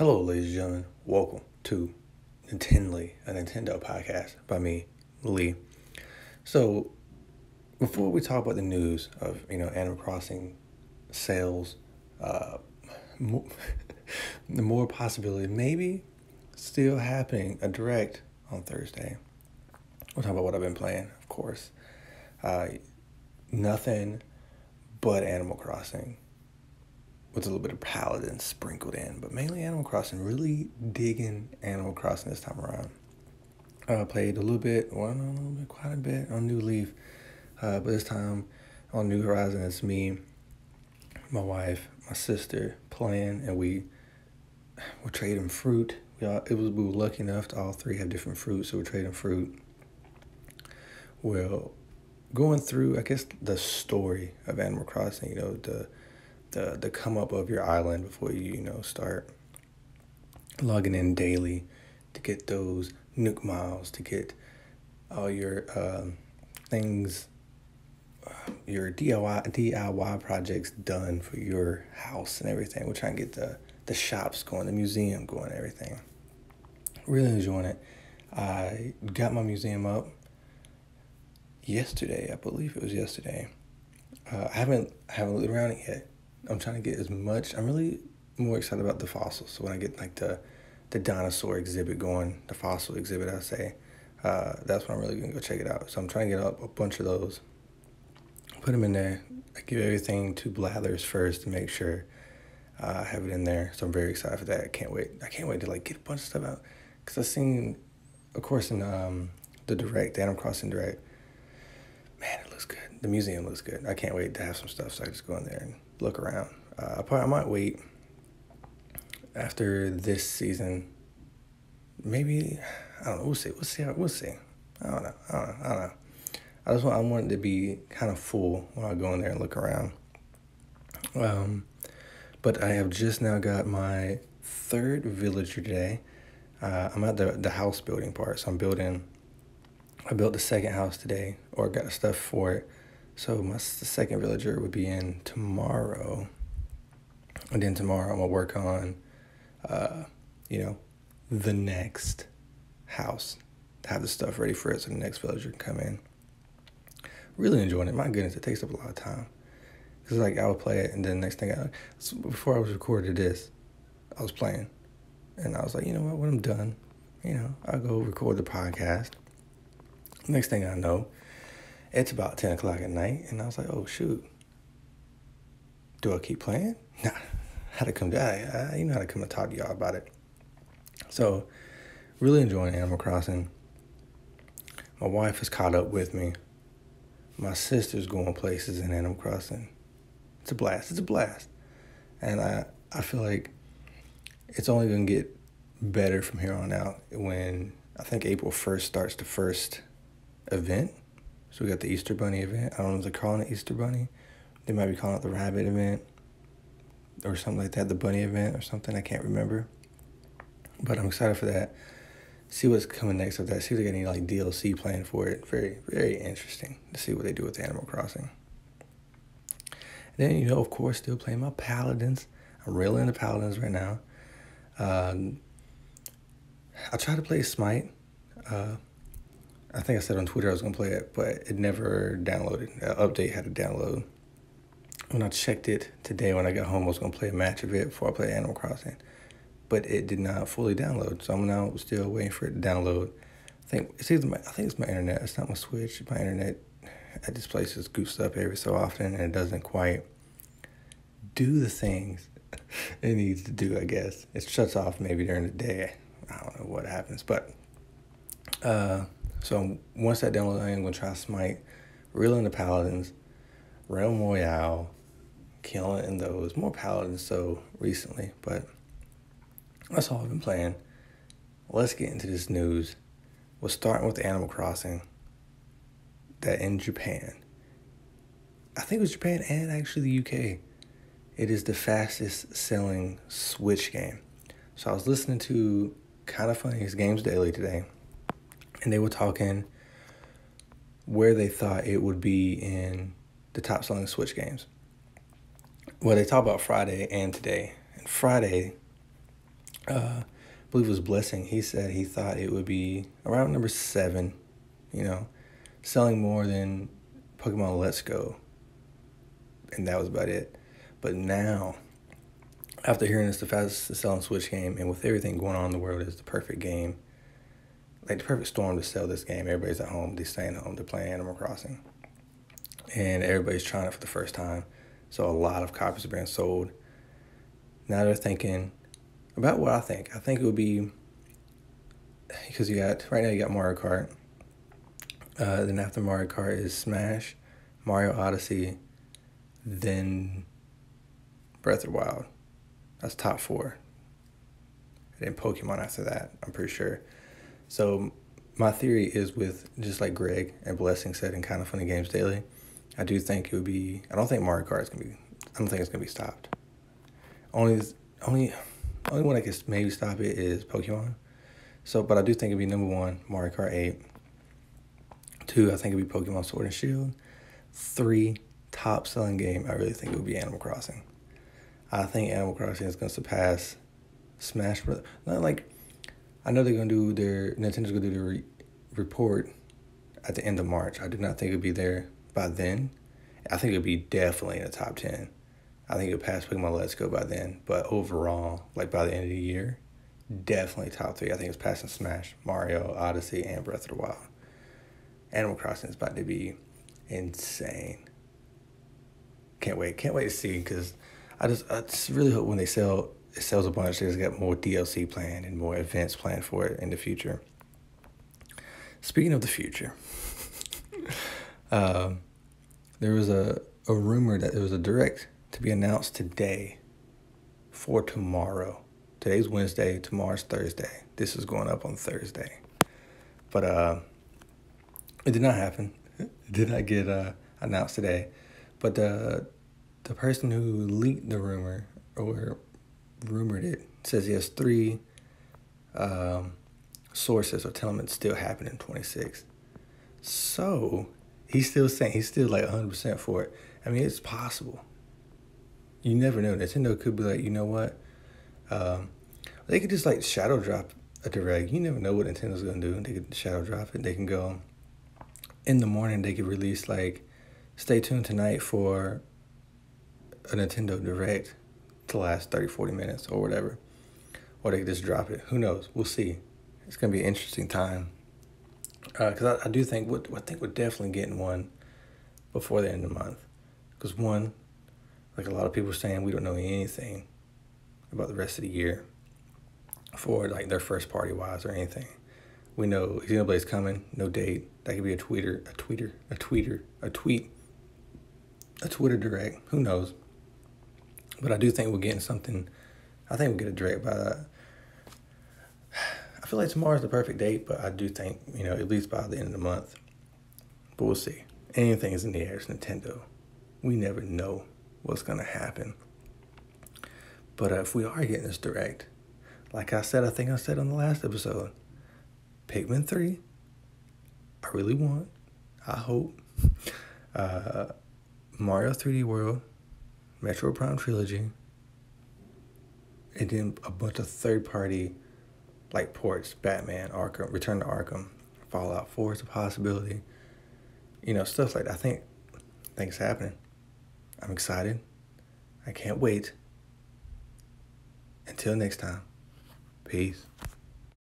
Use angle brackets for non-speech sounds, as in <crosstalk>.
Hello, ladies and gentlemen. Welcome to NintenLee, a Nintendo podcast by me, Lee. So, before we talk about the news of you know Animal Crossing sales, uh, more, <laughs> the more possibility maybe still happening a direct on Thursday. We'll talk about what I've been playing, of course. Uh, nothing but Animal Crossing with a little bit of Paladin sprinkled in, but mainly Animal Crossing. Really digging Animal Crossing this time around. Uh, played a little bit, well, a little bit, quite a bit on New Leaf, uh, but this time on New Horizon, it's me, my wife, my sister playing, and we we're trading fruit. We all, it was we were lucky enough to all three have different fruits, so we're trading fruit. Well, going through, I guess the story of Animal Crossing, you know, the the the come up of your island before you you know start logging in daily to get those Nook miles to get all your um, things uh, your DIY DIY projects done for your house and everything. We're trying to get the the shops going, the museum going, everything. Really enjoying it. I got my museum up yesterday, I believe it was yesterday. Uh, I haven't I haven't looked around it yet. I'm trying to get as much. I'm really more excited about the fossils. So when I get like the the dinosaur exhibit going, the fossil exhibit, I say, uh, that's when I'm really gonna go check it out. So I'm trying to get up a bunch of those, put them in there. I give everything to Blathers first to make sure uh, I have it in there. So I'm very excited for that. I can't wait. I can't wait to like get a bunch of stuff out because I've seen, of course, in um, the direct, the Animal Crossing direct. Man, it looks good. The museum looks good. I can't wait to have some stuff so I just go in there and look around. Uh, I probably I might wait after this season. Maybe I don't know. We'll see. We'll see. How, we'll see. I don't know. I don't know. I don't know. I just want I want it to be kind of full when I go in there and look around. Um, but I have just now got my third villager today. Uh, I'm at the the house building part, so I'm building. I built the second house today, or got stuff for it. So my second villager would be in tomorrow. And then tomorrow I'm gonna work on, uh, you know, the next house. Have the stuff ready for it so the next villager can come in. Really enjoying it. My goodness, it takes up a lot of time. Cause like I would play it, and then the next thing I, so before I was recorded this, I was playing, and I was like, you know what? When I'm done, you know, I'll go record the podcast. Next thing I know, it's about 10 o'clock at night, and I was like, oh, shoot. Do I keep playing? <laughs> Nah. How to come down? I, you know how to come and talk to y'all about it. So, really enjoying Animal Crossing. My wife has caught up with me. My sister's going places in Animal Crossing. It's a blast. It's a blast. And I, I feel like it's only going to get better from here on out when I think April 1st starts the first event so we got the Easter Bunny event. I don't know if they're calling it Easter Bunny. They might be calling it the Rabbit event or something like that, the Bunny event or something. I can't remember. But I'm excited for that. See what's coming next with that. See if they got any like DLC planned for it. Very, very interesting to see what they do with Animal Crossing. And then, you know, of course, still playing my Paladins. I'm really into Paladins right now. Um, I try to play Smite. Uh, I think I said on Twitter I was gonna play it, but it never downloaded. Update had to download. When I checked it today when I got home, I was gonna play a match of it before I play Animal Crossing, but it did not fully download. So I'm now still waiting for it to download. I think it's either my I think it's my internet. It's not my Switch. My internet at this place is goofs up every so often, and it doesn't quite do the things <laughs> it needs to do. I guess it shuts off maybe during the day. I don't know what happens, but. Uh, so once that downloads, I am gonna try Smite, reel in the Paladins, Realm Royale, killing in those. More Paladins so recently, but that's all I've been playing. Let's get into this news. We're starting with Animal Crossing. That in Japan, I think it was Japan and actually the UK, it is the fastest selling Switch game. So I was listening to Kind of Funny his Games Daily today and they were talking where they thought it would be in the top selling Switch games. Well, they talk about Friday and today. And Friday, uh, I believe was Blessing. He said he thought it would be around number seven, you know, selling more than Pokemon Let's Go. And that was about it. But now, after hearing it's the fastest selling Switch game, and with everything going on in the world, it's the perfect game. Like the perfect storm to sell this game. Everybody's at home, they're staying home, they're playing Animal Crossing. And everybody's trying it for the first time. So a lot of copies are being sold. Now they're thinking about what I think. I think it would be because you got right now you got Mario Kart. Uh, then after Mario Kart is Smash, Mario Odyssey, then Breath of the Wild. That's top four. And then Pokemon after that, I'm pretty sure. So my theory is with just like Greg and Blessing said in Kind of Funny Games Daily, I do think it would be. I don't think Mario Kart is gonna be. I don't think it's gonna be stopped. Only, only, only one that can maybe stop it is Pokemon. So, but I do think it'd be number one, Mario Kart Eight. Two, I think it'd be Pokemon Sword and Shield. Three, top selling game, I really think it would be Animal Crossing. I think Animal Crossing is gonna surpass Smash Bros. Not like I know they're gonna do their Nintendo's gonna do their re- report at the end of March. I do not think it'll be there by then. I think it'll be definitely in the top ten. I think it'll pass Pokemon Let's Go by then. But overall, like by the end of the year, definitely top three. I think it's passing Smash, Mario, Odyssey, and Breath of the Wild. Animal Crossing is about to be insane. Can't wait. Can't wait to see because I just I just really hope when they sell it sells a bunch, there's got more DLC planned and more events planned for it in the future. Speaking of the future, <laughs> um, there was a, a rumor that there was a direct to be announced today for tomorrow. Today's Wednesday, tomorrow's Thursday. This is going up on Thursday. But uh, it did not happen. It <laughs> did not get uh, announced today. But the the person who leaked the rumor or rumored it says he has three um, sources or tell him it's still happening in 26. So he's still saying he's still like 100% for it. I mean, it's possible. You never know. Nintendo could be like, you know what? Um, they could just like shadow drop a direct. You never know what Nintendo's gonna do. They could shadow drop it. They can go in the morning. They could release like, stay tuned tonight for a Nintendo Direct to last 30, 40 minutes or whatever. Or they could just drop it. Who knows? We'll see. It's gonna be an interesting time. Because uh, I, I do think what I think we're definitely getting one before the end of the month. Because one, like a lot of people saying, we don't know anything about the rest of the year for like their first party wise or anything. We know Xenoblade's coming, no date. That could be a tweeter, a tweeter, a tweeter, a tweet, a Twitter direct. Who knows? But I do think we're getting something. I think we'll get a direct by. Uh, I feel like tomorrow's the perfect date, but I do think you know at least by the end of the month. But we'll see. Anything is in the air. It's Nintendo. We never know what's gonna happen. But uh, if we are getting this direct, like I said, I think I said on the last episode, Pikmin 3, I really want, I hope, <laughs> uh, Mario 3D World, Metroid Prime Trilogy, and then a bunch of third party like ports, Batman, Arkham, Return to Arkham, Fallout 4 is a possibility. You know, stuff like that. I think, it's happening. I'm excited. I can't wait. Until next time, peace.